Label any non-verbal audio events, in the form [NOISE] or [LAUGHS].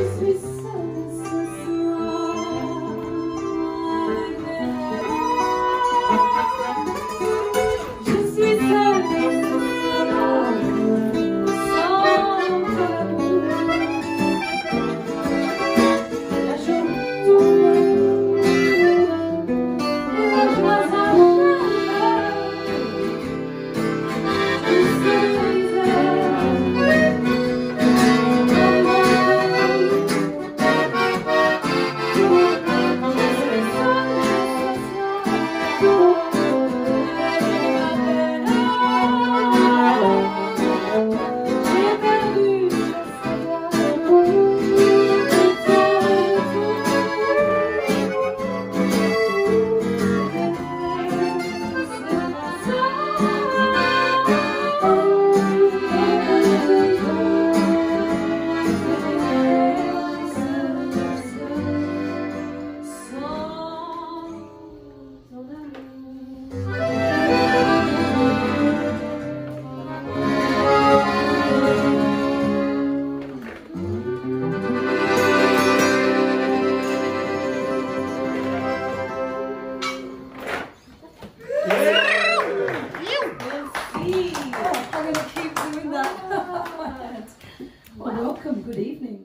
Jesus. Hey! Oh, I'm going to keep doing that. [LAUGHS] Wow. Welcome, good evening.